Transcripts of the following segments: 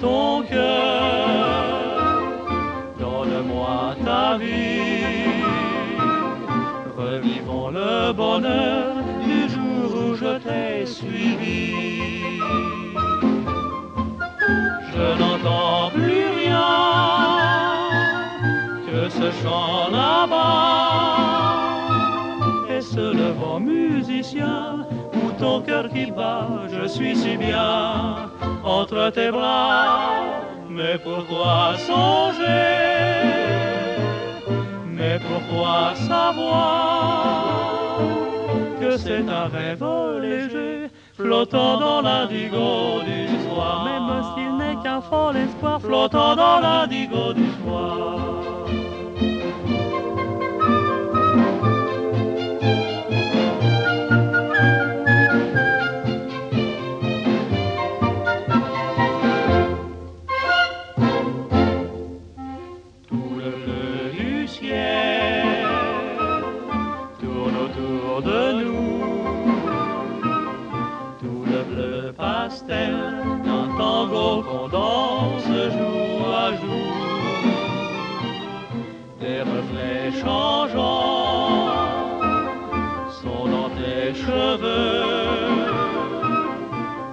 ton cœur, donne-moi ta vie. Revivons le bonheur du jour où je t'ai suivi. Je n'entends plus rien que ce chant là-bas et ce levant musicien ton cœur qui bat, je suis si bien entre tes bras. Mais pourquoi songer? Mais pourquoi savoir que c'est un rêve léger flottant dans l'indigo du soir? Même s'il n'est qu'un fol espoir flottant dans l'indigo du soir. De nous. Tout le bleu pastel d'un tango qu'on danse jour à jour. Des reflets changeants sont dans tes cheveux.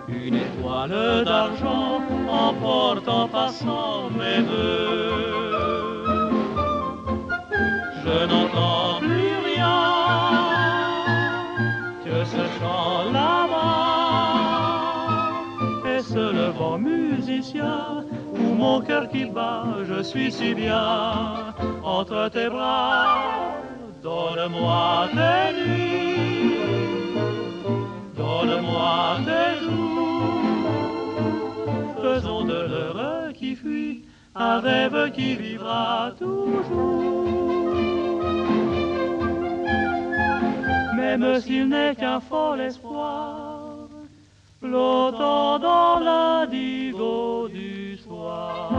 Une étoile d'argent emporte en passant mes voeux. Je n'entends plus musicien où mon cœur qui bat, je suis si bien entre tes bras. Donne-moi tes nuits, donne-moi tes jours, faisons de l'heureux qui fuit un rêve qui vivra toujours. Même s'il n'est qu'un fol espoir, flottant dans la du soir.